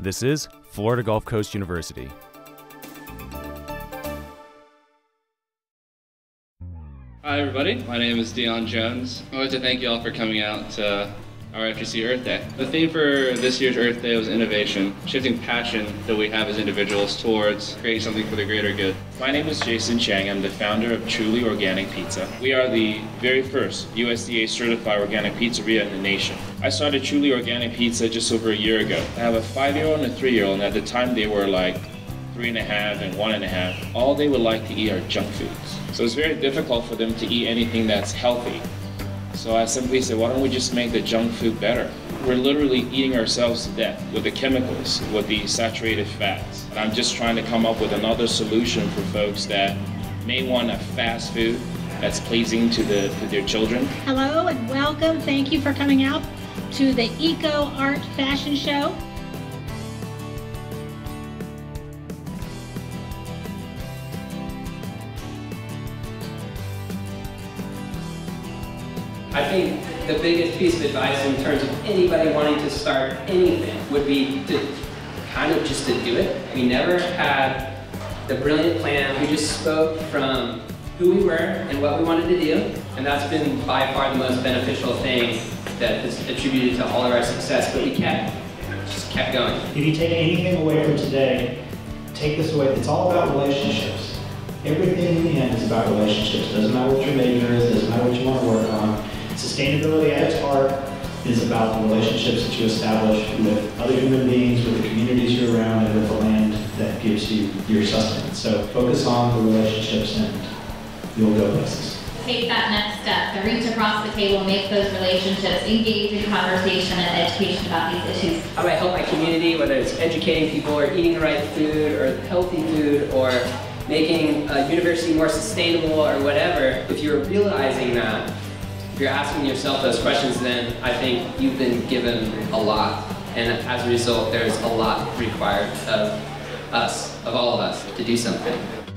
This is Florida Gulf Coast University. Hi, everybody. My name is Dion Jones. I want to thank you all for coming out to our FGCU Earth Day. The theme for this year's Earth Day was innovation, shifting passion that we have as individuals towards creating something for the greater good. My name is Jason Chang. I'm the founder of Truly Organic Pizza. We are the very first USDA certified organic pizzeria in the nation. I started Truly Organic Pizza just over a year ago. I have a five year old and a three year old, and at the time they were like three and a half and one and a half. All they would like to eat are junk foods. So it's very difficult for them to eat anything that's healthy. So I simply said, why don't we just make the junk food better? We're literally eating ourselves to death with the chemicals, with the saturated fats. And I'm just trying to come up with another solution for folks that may want a fast food that's pleasing to, the, to their children. Hello and welcome. Thank you for coming out to the Eco Art Fashion Show. I think the biggest piece of advice in terms of anybody wanting to start anything would be to kind of just to do it. We never had the brilliant plan. We just spoke from who we were and what we wanted to do, and that's been by far the most beneficial thing that has attributed to all of our success. But we kept just kept going. If you take anything away from today, take this away. It's all about relationships. Everything in the end is about relationships. Doesn't matter what your major is, doesn't matter what you want to work on. Sustainability at its heart is about the relationships that you establish with other human beings, with the communities you're around, and with the land that gives you your sustenance. So focus on the relationships and you'll go places. Take that next step, to reach across the table, make those relationships, engage in conversation and education about these issues. How do I help my community, whether it's educating people or eating the right food or healthy food or making a university more sustainable or whatever, if you're realizing that, if you're asking yourself those questions, then I think you've been given a lot. And as a result, there's a lot required of us, of all of us, to do something.